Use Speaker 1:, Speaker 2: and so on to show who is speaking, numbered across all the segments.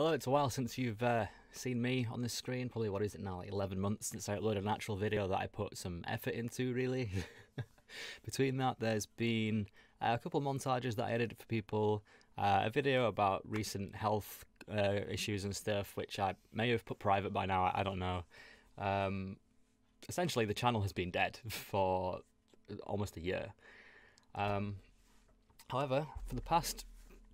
Speaker 1: Hello, it's a while since you've uh, seen me on this screen. Probably what is it now, like 11 months since I uploaded an actual video that I put some effort into, really. Between that, there's been uh, a couple montages that I edited for people, uh, a video about recent health uh, issues and stuff, which I may have put private by now, I don't know. Um, essentially, the channel has been dead for almost a year. Um, however, for the past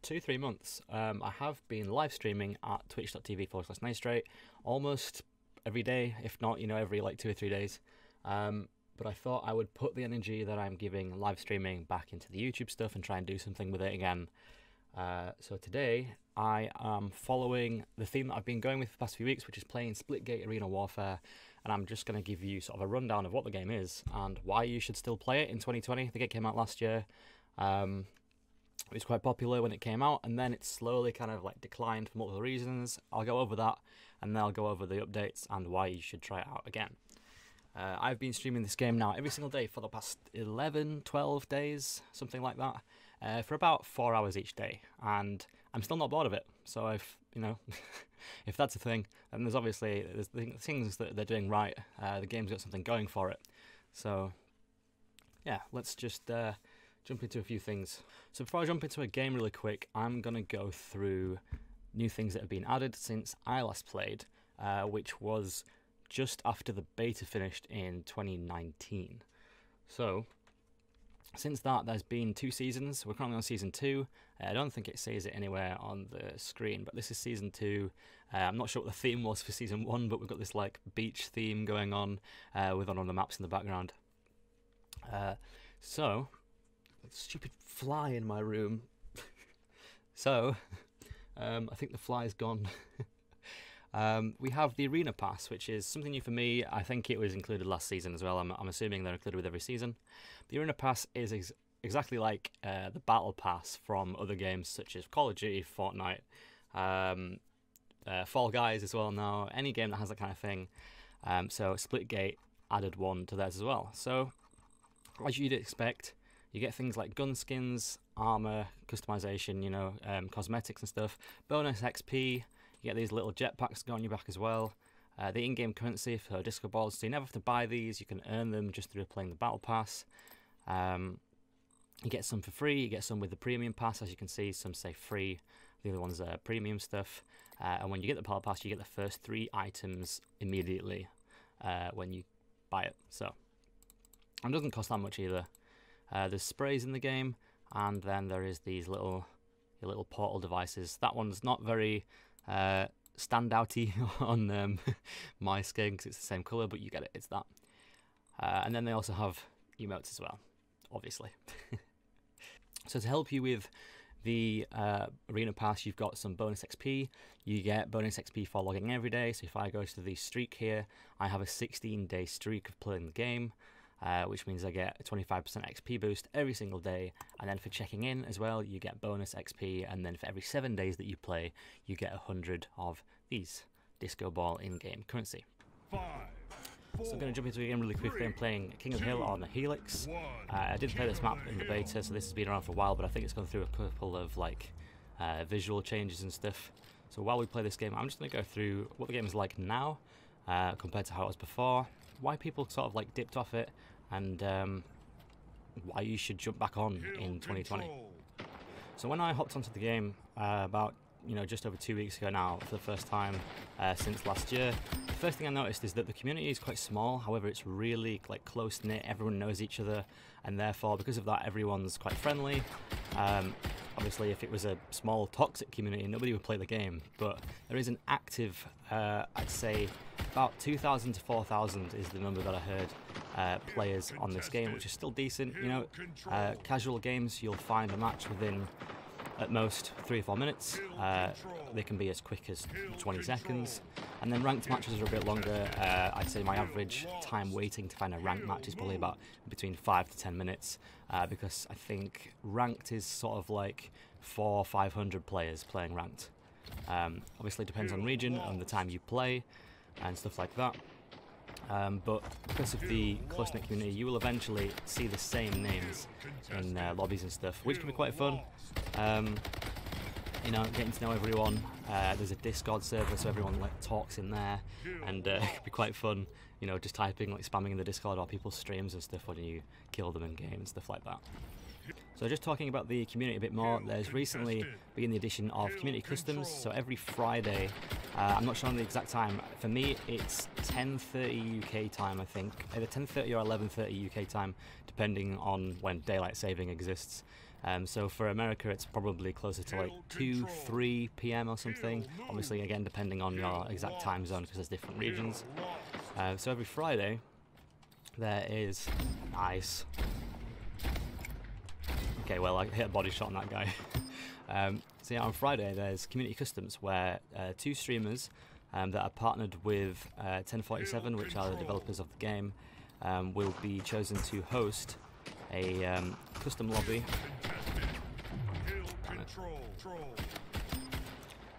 Speaker 1: two, three months, um, I have been live streaming at twitch.tv forward slash nadestraight almost every day, if not, you know, every like two or three days. Um, but I thought I would put the energy that I'm giving live streaming back into the YouTube stuff and try and do something with it again. Uh, so today I am following the theme that I've been going with for the past few weeks, which is playing Splitgate Arena Warfare, and I'm just going to give you sort of a rundown of what the game is and why you should still play it in 2020. The game came out last year. Um, it was quite popular when it came out, and then it slowly kind of like declined for multiple reasons. I'll go over that, and then I'll go over the updates and why you should try it out again. Uh, I've been streaming this game now every single day for the past 11, 12 days, something like that, uh, for about four hours each day, and I'm still not bored of it. So if you know, if that's a thing, then there's obviously there's things that they're doing right. Uh, the game's got something going for it. So yeah, let's just uh, jump into a few things. So before I jump into a game really quick, I'm gonna go through new things that have been added since I last played, uh, which was just after the beta finished in 2019. So since that, there's been two seasons. We're currently on season two. I don't think it says it anywhere on the screen, but this is season two. Uh, I'm not sure what the theme was for season one, but we've got this like beach theme going on uh, with one of the maps in the background. Uh, so stupid fly in my room. so, um, I think the fly's gone. um, we have the Arena Pass, which is something new for me. I think it was included last season as well. I'm, I'm assuming they're included with every season. The Arena Pass is ex exactly like uh, the Battle Pass from other games such as Call of Duty, Fortnite, um, uh, Fall Guys as well now. Any game that has that kind of thing. Um, so Splitgate added one to theirs as well. So, as you'd expect, you get things like gun skins, armor, customization, you know, um, cosmetics and stuff. Bonus XP. You get these little jetpacks go on your back as well. Uh, the in-game currency for disco balls, so you never have to buy these. You can earn them just through playing the battle pass. Um, you get some for free. You get some with the premium pass, as you can see. Some say free. The other ones are premium stuff. Uh, and when you get the battle pass, you get the first three items immediately uh, when you buy it. So, it doesn't cost that much either. Uh, there's sprays in the game, and then there is these little little portal devices. That one's not very uh, standouty on um, my skin because it's the same color, but you get it. It's that. Uh, and then they also have emotes as well, obviously. so to help you with the uh, Arena Pass, you've got some bonus XP. You get bonus XP for logging every day. So if I go to the streak here, I have a 16 day streak of playing the game uh, which means I get a 25% XP boost every single day. And then for checking in as well, you get bonus XP. And then for every seven days that you play, you get 100 of these Disco Ball in game currency. Five. So I'm going to jump into the game really quickly. I'm playing King of the Hill on the Helix. Uh, I did play this map in the beta, so this has been around for a while, but I think it's gone through a couple of like uh, visual changes and stuff. So while we play this game, I'm just going to go through what the game is like now uh, compared to how it was before, why people sort of like dipped off it, and um, why you should jump back on in 2020. So when I hopped onto the game uh, about you know just over two weeks ago now for the first time uh, since last year, the first thing I noticed is that the community is quite small. However, it's really like close knit. Everyone knows each other, and therefore because of that, everyone's quite friendly. Um, obviously, if it was a small toxic community, nobody would play the game. But there is an active, uh, I'd say, about 2,000 to 4,000 is the number that I heard uh, players on this game, which is still decent. You know, uh, casual games, you'll find a match within at most three or four minutes. Uh, they can be as quick as 20 seconds. And then ranked matches are a bit longer. Uh, I'd say my average time waiting to find a ranked match is probably about between five to 10 minutes uh, because I think ranked is sort of like four, 500 players playing ranked. Um, obviously, it depends on region and the time you play and stuff like that. Um, but because of the close-knit community, you will eventually see the same names in uh, lobbies and stuff, which can be quite fun. Um, you know, getting to know everyone. Uh, there's a Discord server, so everyone like talks in there, and uh, it could be quite fun. You know, just typing like spamming in the Discord or people's streams and stuff when you kill them in game and stuff like that. So just talking about the community a bit more, there's recently been the addition of community customs. So every Friday, uh, I'm not sure on the exact time. For me, it's 10:30 UK time, I think, either 10:30 or 11:30 UK time, depending on when daylight saving exists. Um, so for America, it's probably closer to like 2, 3 p.m. or something. Obviously, again, depending on your exact time zone because there's different regions. Uh, so every Friday, there is ice. Okay, well, I hit a body shot on that guy. um, so yeah, on Friday, there's community customs where uh, two streamers um, that are partnered with uh, 1047, which are the developers of the game, um, will be chosen to host a um, custom lobby.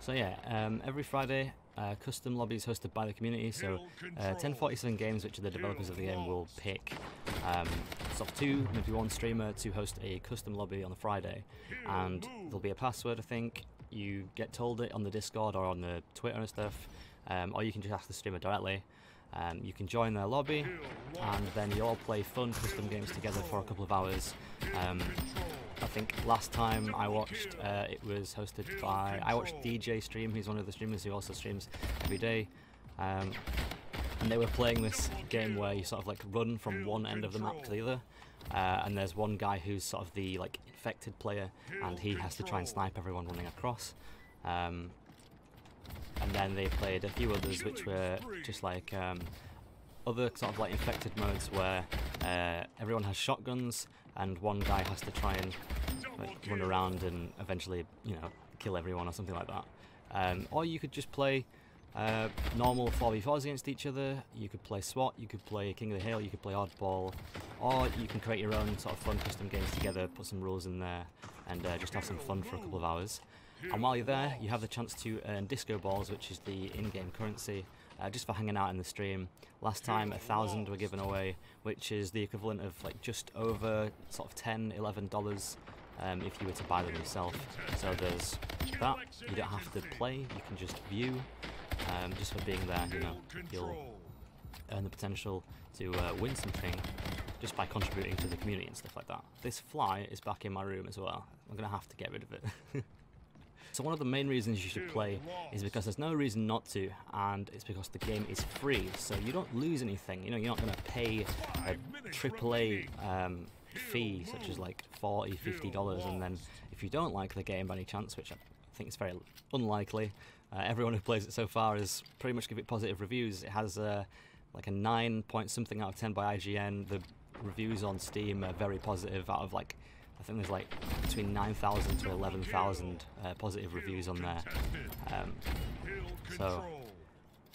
Speaker 1: So yeah, um, every Friday, uh, custom lobbies hosted by the community. So uh, 1047 Games, which are the developers of the game, will pick um, sort of two, maybe one streamer to host a custom lobby on the Friday, and there'll be a password. I think you get told it on the Discord or on the Twitter and stuff, um, or you can just ask the streamer directly. Um, you can join their lobby, and then you all play fun custom games together for a couple of hours. Um, I think last time I watched, uh, it was hosted by I watched DJ stream. He's one of the streamers who also streams every day, um, and they were playing this game where you sort of like run from one end of the map to the other. Uh, and there's one guy who's sort of the like infected player, and he has to try and snipe everyone running across. Um, and then they played a few others which were just like um, other sort of like infected modes where uh, everyone has shotguns and one guy has to try and like, run around and eventually you know kill everyone or something like that. Um, or you could just play uh, normal 4v4s against each other. You could play SWAT, you could play King of the Hill, you could play Oddball, or you can create your own sort of fun custom games together, put some rules in there, and uh, just have some fun for a couple of hours. And while you're there, you have the chance to earn disco balls, which is the in-game currency, uh, just for hanging out in the stream. Last time, a thousand were given away, which is the equivalent of like just over sort of 10 11 dollars um, if you were to buy them yourself. So there's that. You don't have to play; you can just view. Um, just for being there, you know, you'll earn the potential to uh, win something just by contributing to the community and stuff like that. This fly is back in my room as well. I'm gonna have to get rid of it. So one of the main reasons you should play is because there's no reason not to, and it's because the game is free, so you don't lose anything. You know, you're not going to pay a AAA um, fee, such as like 40 50 dollars, and then if you don't like the game by any chance, which I think is very unlikely, uh, everyone who plays it so far has pretty much give it positive reviews. It has uh, like a 9 point something out of 10 by IGN. The reviews on Steam are very positive out of like I think there's like between 9,000 to 11,000 uh, positive reviews on there. Um, so,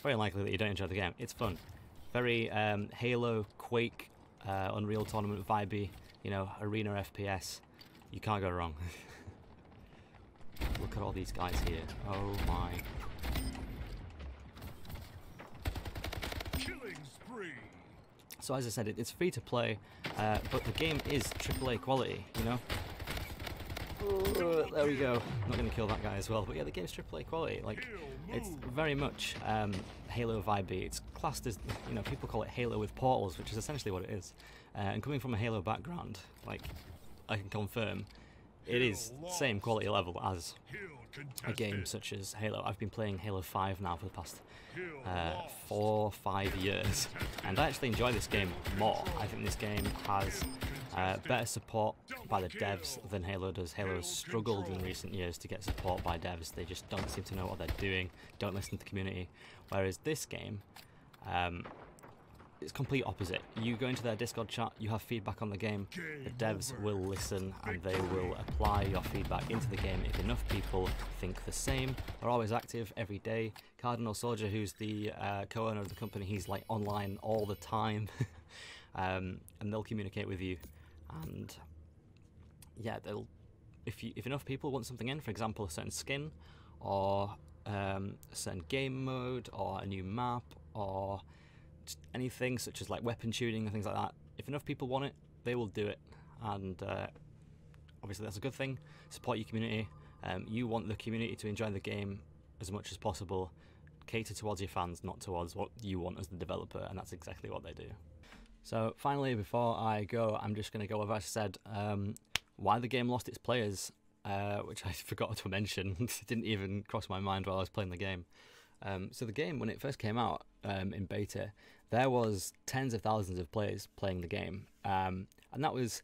Speaker 1: very unlikely that you don't enjoy the game. It's fun. Very um, Halo, Quake, uh, Unreal Tournament vibey, you know, arena FPS. You can't go wrong. Look at all these guys here. Oh my. So as I said, it, it's free to play, uh, but the game is AAA quality, you know? there we go. I'm not going to kill that guy as well, but yeah, the game's AAA quality. Like, it's very much um, Halo vibe. It's classed as, you know, people call it Halo with portals, which is essentially what it is. Uh, and coming from a Halo background, like, I can confirm, it is same quality level as a game such as Halo. I've been playing Halo 5 now for the past uh, four, five years, and I actually enjoy this game more. I think this game has uh, better support by the devs than Halo does. Halo has struggled in recent years to get support by devs. They just don't seem to know what they're doing, don't listen to the community. Whereas this game, um, it's complete opposite. You go into their Discord chat, you have feedback on the game, the devs will listen and they will apply your feedback into the game if enough people think the same. They're always active every day. Cardinal Soldier, who's the uh, co-owner of the company, he's like online all the time, um, and they'll communicate with you. And yeah, they'll if you if enough people want something in, for example, a certain skin, or um, a certain game mode, or a new map, or anything such as like weapon tuning and things like that. If enough people want it, they will do it, and uh, obviously that's a good thing. Support your community. Um, you want the community to enjoy the game as much as possible, cater towards your fans, not towards what you want as the developer, and that's exactly what they do. So, finally, before I go, I'm just going to go over, I said, um, why the game lost its players, uh, which I forgot to mention. it didn't even cross my mind while I was playing the game. Um, so, the game, when it first came out um, in beta, there was tens of thousands of players playing the game. Um, and that was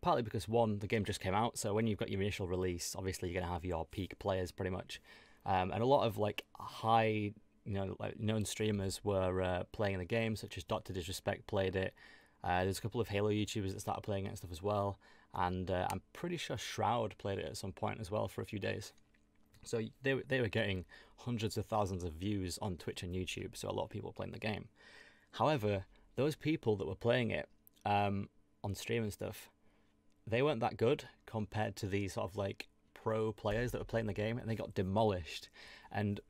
Speaker 1: partly because, one, the game just came out. So, when you've got your initial release, obviously you're going to have your peak players pretty much. Um, and a lot of like high you know, like known streamers were uh, playing the game, such as Doctor Disrespect played it. Uh, there's a couple of Halo YouTubers that started playing it and stuff as well, and uh, I'm pretty sure Shroud played it at some point as well for a few days. So they they were getting hundreds of thousands of views on Twitch and YouTube, so a lot of people were playing the game. However, those people that were playing it um, on stream and stuff, they weren't that good compared to these sort of like pro players that were playing the game, and they got demolished. And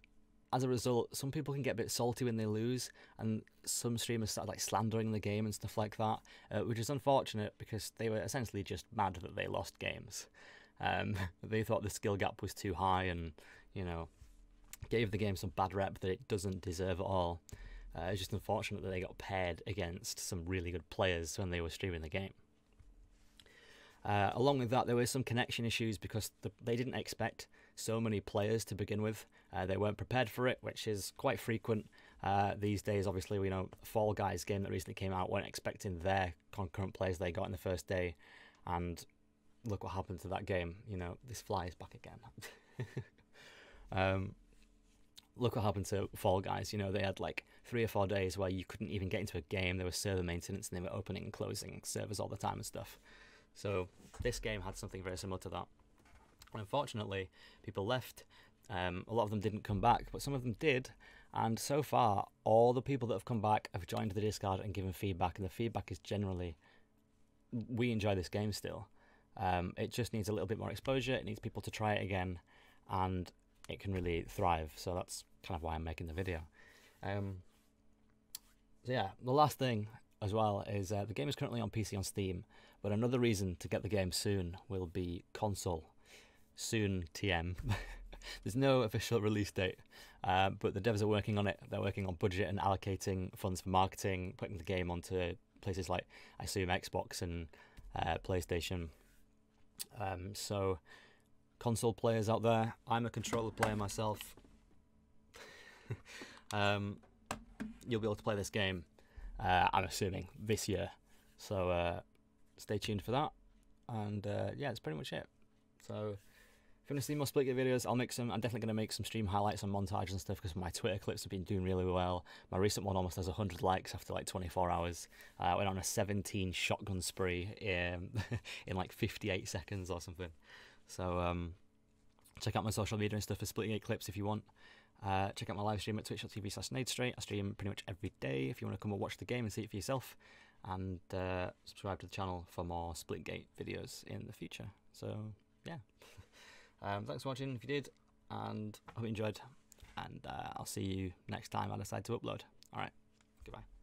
Speaker 1: as a result, some people can get a bit salty when they lose, and some streamers start like slandering the game and stuff like that, uh, which is unfortunate because they were essentially just mad that they lost games. Um, they thought the skill gap was too high, and you know, gave the game some bad rep that it doesn't deserve at all. Uh, it's just unfortunate that they got paired against some really good players when they were streaming the game. Uh, along with that, there were some connection issues because the, they didn't expect so many players to begin with. Uh, they weren't prepared for it, which is quite frequent uh, these days. Obviously, we know Fall Guys game that recently came out weren't expecting their concurrent players they got in the first day, and look what happened to that game. You know, this fly is back again. um, look what happened to Fall Guys. You know, they had like three or four days where you couldn't even get into a game. There was server maintenance, and they were opening and closing servers all the time and stuff. So this game had something very similar to that. Unfortunately, people left. Um, a lot of them didn't come back, but some of them did. And so far, all the people that have come back have joined the Discord and given feedback, and the feedback is generally, we enjoy this game still. Um, it just needs a little bit more exposure. It needs people to try it again, and it can really thrive. So that's kind of why I'm making the video. Um, so yeah, the last thing as well is uh, the game is currently on PC on Steam, but another reason to get the game soon will be console soon TM. There's no official release date, uh, but the devs are working on it. They're working on budget and allocating funds for marketing, putting the game onto places like I assume Xbox and uh, PlayStation. Um, so, console players out there, I'm a controller player myself. um, you'll be able to play this game. Uh, I'm assuming this year. So uh, stay tuned for that. And uh, yeah, that's pretty much it. So if you want to see more Splitgate videos, I'll make some. I'm definitely going to make some stream highlights and montages and stuff because my Twitter clips have been doing really well. My recent one almost has 100 likes after like 24 hours. Uh, I went on a 17 shotgun spree in, in like 58 seconds or something. So um, check out my social media and stuff for Splitgate clips if you want. Uh, check out my live stream at twitch.tv slash nadestraight. I stream pretty much every day if you want to come and watch the game and see it for yourself. And uh, subscribe to the channel for more Splitgate videos in the future. So, yeah. Um, thanks for watching if you did, and I hope you enjoyed. And uh, I'll see you next time I decide to upload. Alright, goodbye.